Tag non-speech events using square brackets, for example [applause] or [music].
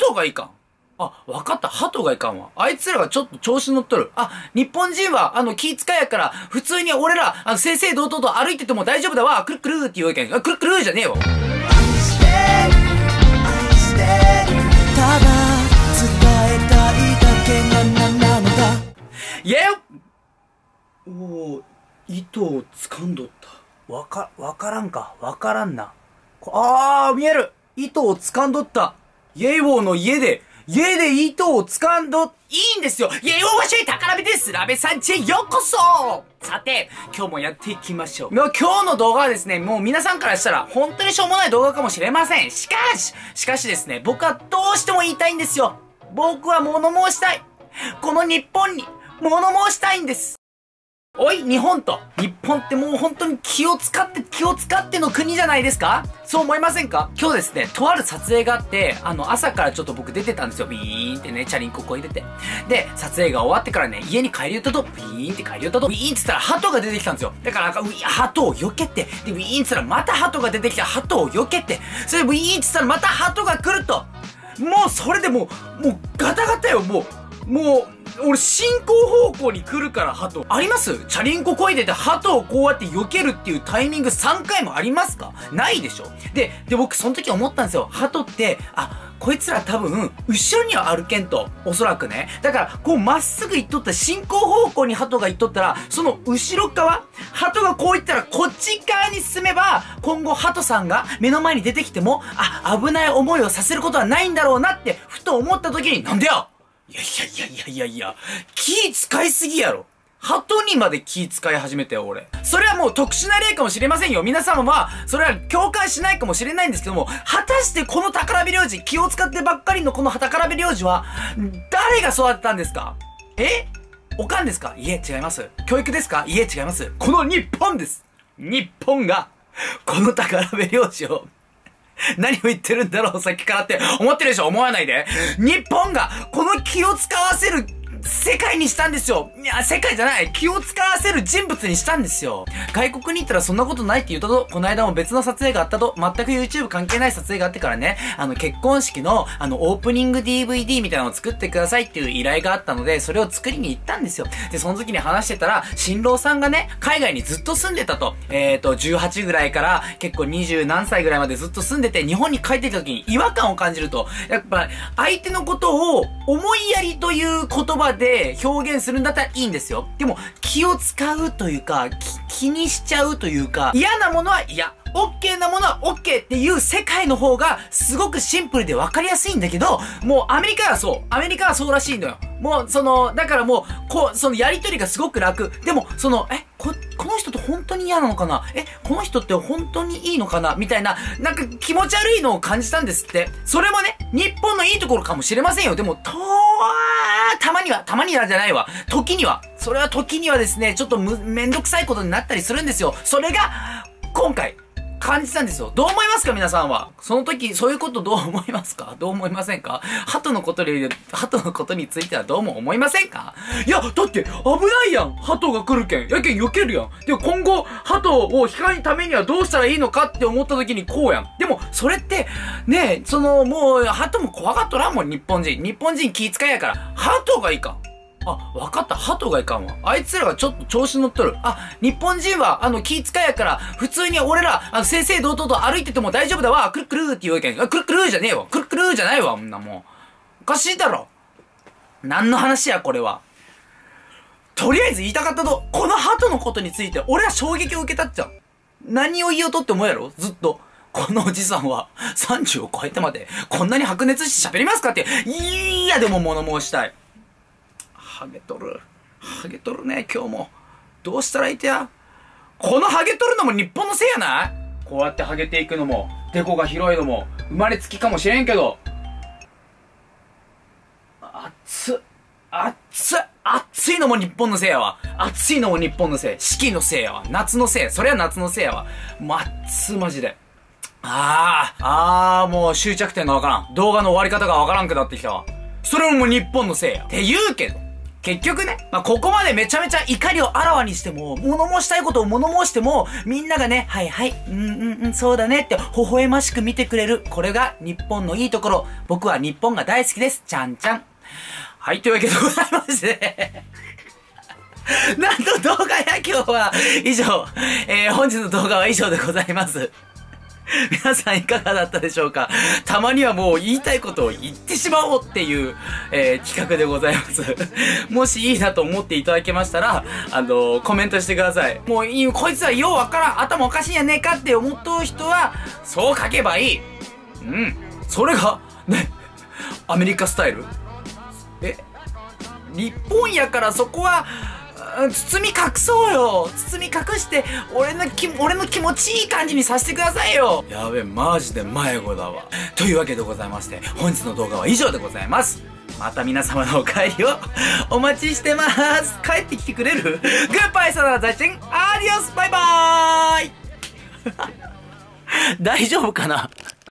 鳩がいかん。あ、わかった。鳩がいかんわ。あいつらがちょっと調子乗っとる。あ、日本人は、あの、気遣いやから、普通に俺ら、あの、正々堂々と歩いてても大丈夫だわ。くるくるって言うわけん。あ、くるくるじゃねえよ。イェおお糸を掴んどった。わか、わからんか。わからんな。あー、見える糸を掴んどった。イェイウォーの家で、家で糸を掴んど、いいんですよイェイウォーわしい宝部ですラベさんちへようこそさて、今日もやっていきましょ。う今日の動画はですね、もう皆さんからしたら本当にしょうもない動画かもしれません。しかし、しかしですね、僕はどうしても言いたいんですよ。僕は物申したい。この日本に物申したいんです。おい、日本と。日本ってもう本当に気を使って気を使っての国じゃないですか？そう思いませんか？今日ですね、とある撮影があって、あの、朝からちょっと僕出てたんですよ。ビーンってね、チャリンコこいでて。で、撮影が終わってからね、家に帰り寄ったと、ビーンって帰り寄ったと、ビーンって言ったら鳩が出てきたんですよ。だから、ウィー鳩を避けて、で、ビーンって言ったらまた鳩が出てきて、鳩を避けて、それでビーンって言ったらまた鳩が来ると。もうそれでもう、もうガタガタよ、もう。もう、俺進行方向に来るから鳩。あります？チャリンコ漕いでて鳩をこうやって避けるっていうタイミング3回もありますか？ないでしょで、で僕その時思ったんですよ。鳩って、あ、こいつら多分、後ろには歩けんと。おそらくね。だから、こうまっすぐ行っとった進行方向に鳩が行っとったら、その後ろ側、鳩がこう行ったらこっち側に進めば、今後鳩さんが目の前に出てきても、あ、危ない思いをさせることはないんだろうなって、ふと思った時に、なんでよいやいやいやいやいやいや、気使いすぎやろ。鳩にまで気使い始めたよ、俺。それはもう特殊な例かもしれませんよ。皆様は、それは共感しないかもしれないんですけども、果たしてこの宝部領事、気を使ってばっかりのこの宝部領事は、誰が育てたんですか？え？おかんですか？いえ、違います。教育ですか？いえ、違います。この日本です日本が、この宝部領事を何を言ってるんだろう、さっきからって思ってるでしょ？思わないで。日本がこの気を使わせる世界にしたんですよ。いや、世界じゃない。気を使わせる人物にしたんですよ。外国に行ったらそんなことないって言ったと、この間も別の撮影があったと、全く YouTube 関係ない撮影があってからね、あの、結婚式の、あの、オープニング DVD みたいなのを作ってくださいっていう依頼があったので、それを作りに行ったんですよ。で、その時に話してたら、新郎さんがね、海外にずっと住んでたと。えっ、ー、と、18ぐらいから結構20何歳ぐらいまでずっと住んでて、日本に帰ってきた時に違和感を感じると、やっぱ、相手のことを思いやりという言葉で表現するんだったらいいんですよ。でも、気を使うというか、気にしちゃうというか、嫌なものは嫌。オッケーなものはオッケーっていう世界の方がすごくシンプルで分かりやすいんだけど、もうアメリカはそう。アメリカはそうらしいのよ。もう、その、だからもう、こう、そのやりとりがすごく楽。でも、その、え、の人と本当に嫌なのかな？え、この人って本当にいいのかな？みたいな、なんか気持ち悪いのを感じたんですって。それもね、日本のいいところかもしれませんよ。でも、とたまには、たまにはじゃないわ。時には。それは時にはですね、ちょっとむ、めんどくさいことになったりするんですよ。それが、今回、感じたんですよ。どう思いますか皆さんは？その時、そういうことどう思いますか？どう思いませんか？鳩のことで、鳩のことについてはどうも思いませんか？いや、だって危ないやん鳩が来るけん。やけん避けるやん。でも今後、鳩を引かないためにはどうしたらいいのか？って思った時にこうやん。でも、それって、ねえその、もう、鳩も怖がっとらんもん、日本人。日本人気遣いやから。鳩がいいか。あ、わかった。鳩がいかんわ。あいつらがちょっと調子乗っとる。あ、日本人は、あの、気遣いやから、普通に俺ら、あの、正々堂々と歩いてても大丈夫だわ。くるくるって言うわけん。くるくるじゃねえわ。くるくるじゃないわ、こんなもん。おかしいだろ。何の話や、これは。とりあえず言いたかったと、この鳩のことについて、俺は衝撃を受けたっちゃ。何を言おうとって思うやろ？ずっと。このおじさんは30を超えてまでこんなに白熱して喋りますかって、いやでも物申したい。ハゲとる。ハゲとるね、今日も。どうしたらいいてや？このハゲとるのも日本のせいやない？こうやってハゲていくのも、デコが広いのも、生まれつきかもしれんけど。熱っ。熱っ。暑いのも日本のせいやわ。暑いのも日本のせい。四季のせいやわ。夏のせい。それは夏のせいやわ。まっつマジで。ああ、ああ、もう終着点がわからん。動画の終わり方がわからんくなってきたわ。それももう日本のせいや。って言うけど。結局ね、まあ、ここまでめちゃめちゃ怒りをあらわにしても、物申したいことを物申しても、みんながね、はいはい、うんうんうん、そうだねって微笑ましく見てくれる。これが日本のいいところ。僕は日本が大好きです。ちゃんちゃん。はい、というわけでございまして。[laughs] なんと動画や今日は以上、えー、本日の動画は以上でございます。[laughs] 皆さんいかがだったでしょうか？たまにはもう言いたいことを言ってしまおうっていう、えー、企画でございます。[laughs] もしいいなと思っていただけましたら、あのー、コメントしてください。もういい、こいつはようわからん、頭おかしいんやねえかって思っとう人は、そう書けばいい。うん。それが、ね、アメリカスタイル？え日本やからそこは、包み隠そうよ。包み隠して俺のき俺の気持ちいい感じにさせてくださいよ。やべマジで迷子だわ。というわけでございまして本日の動画は以上でございます。また皆様のお帰りを [laughs] お待ちしてます。帰ってきてくれる？グッバイサラダチンアディオスバイバーイ。[laughs] 大丈夫かな？